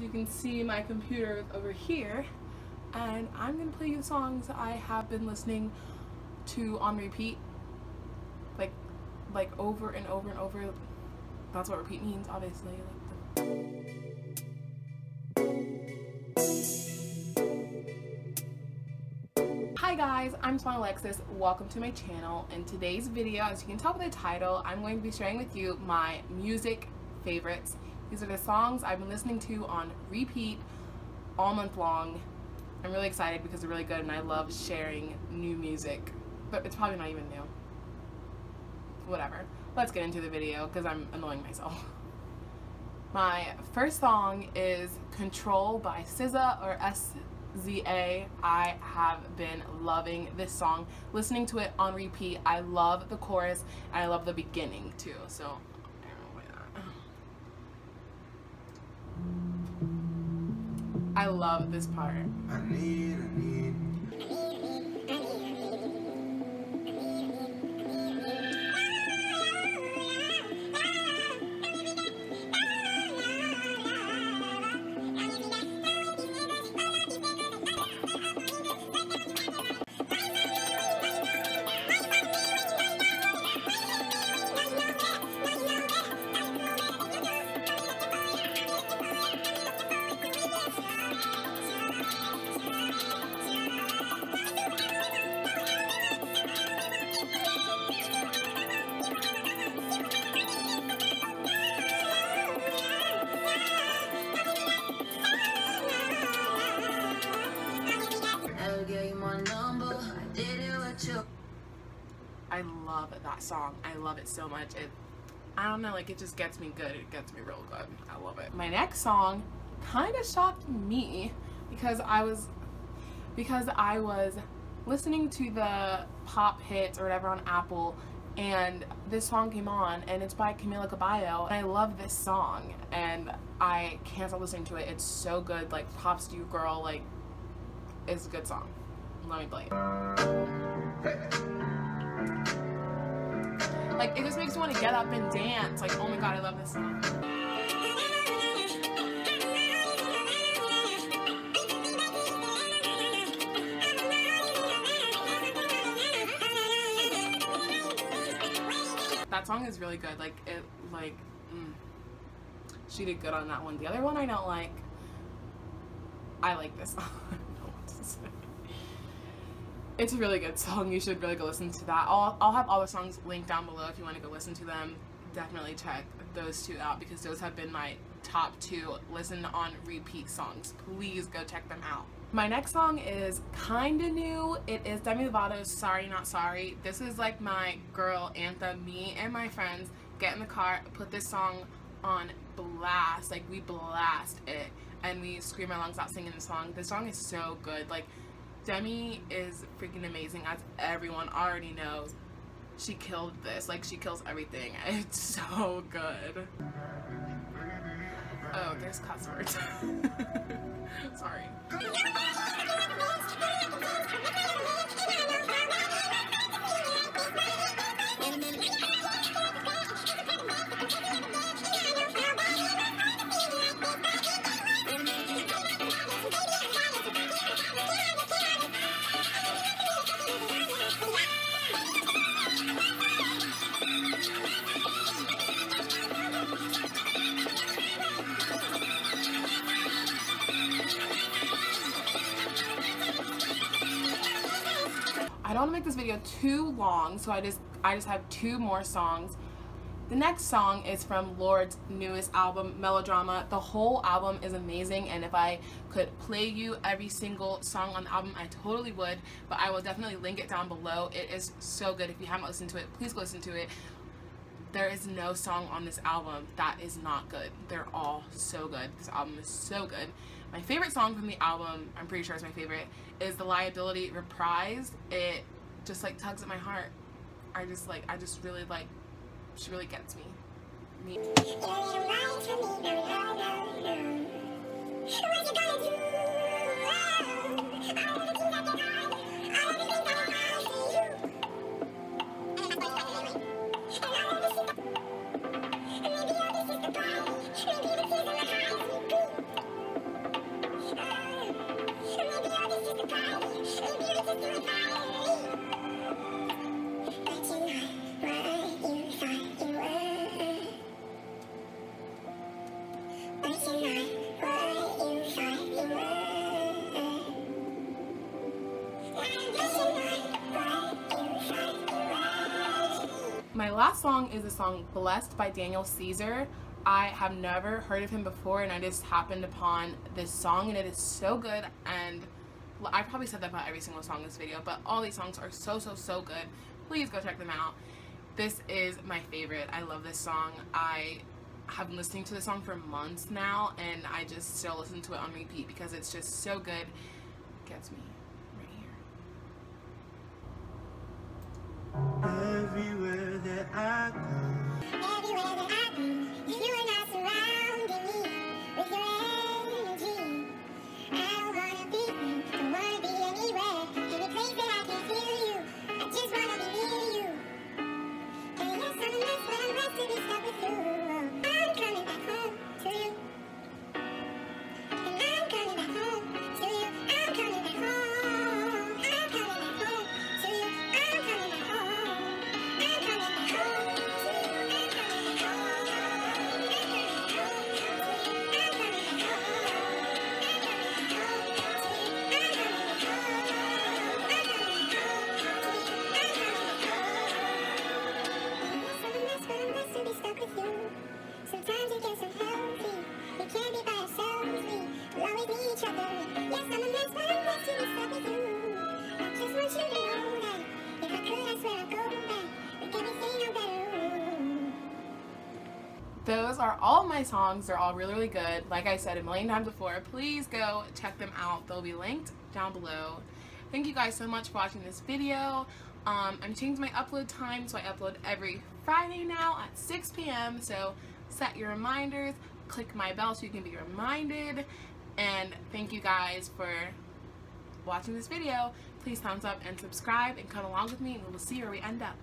you can see my computer over here and I'm gonna play you songs I have been listening to on repeat like like over and over and over that's what repeat means obviously like. Hi guys, I'm SeVohn Alexis. Welcome to my channel. In today's video, as you can tell by the title, I'm going to be sharing with you my music favorites these are the songs I've been listening to on repeat all month long. I'm really excited because they're really good and I love sharing new music. But it's probably not even new. Whatever. Let's get into the video because I'm annoying myself. My first song is Control by SZA or SZA. I have been loving this song. Listening to it on repeat. I love the chorus and I love the beginning too. So I love this part. I need, I need. Love that song. I love it so much. It, I don't know, like it just gets me good. It gets me real good. I love it. My next song kind of shocked me because I was, because I was listening to the pop hits or whatever on Apple and this song came on and it's by Camila Cabello and I love this song and I can't stop listening to it. It's so good. Like props to you girl. Like it's a good song. Let me play it. Like, it just makes you want to get up and dance. Like, oh my god, I love this song. That song is really good. Like, it, like, mm, she did good on that one. The other one I don't like. I like this song. It's a really good song. You should really go listen to that. I'll, I'll have all the songs linked down below if you want to go listen to them. Definitely check those two out because those have been my top two listen on repeat songs. Please go check them out. My next song is kinda new. It is Demi Lovato's Sorry Not Sorry. This is like my girl anthem. Me and my friends get in the car, put this song on blast. Like we blast it and we scream our lungs out singing the song. This song is so good. Like Demi is freaking amazing, as everyone already knows. She killed this. Like, she kills everything. It's so good. Oh, there's cuss words. Sorry. I don't want to make this video too long, so I just I just have two more songs. The next song is from Lorde's newest album, Melodrama. The whole album is amazing, and if I could play you every single song on the album, I totally would, but I will definitely link it down below. It is so good. If you haven't listened to it, please go listen to it. There is no song on this album that is not good. They're all so good. This album is so good. My favorite song from the album, I'm pretty sure it's my favorite, is the Liability Reprise. It just like tugs at my heart. I just like, I just really like, she really gets me. me. Last song is the song Blessed by Daniel Caesar. I have never heard of him before and I just happened upon this song and it is so good and I probably said that about every single song in this video, but all these songs are so, so, so good. Please go check them out. This is my favorite. I love this song. I have been listening to this song for months now and I just still listen to it on repeat because it's just so good. it Gets me those are all my songs. They're all really, really good. Like I said a million times before, please go check them out. They'll be linked down below. Thank you guys so much for watching this video. Um, I'm changing my upload time, so I upload every Friday now at 6 p.m. So set your reminders, click my bell so you can be reminded. And thank you guys for watching this video. Please thumbs up and subscribe and come along with me and we'll see where we end up.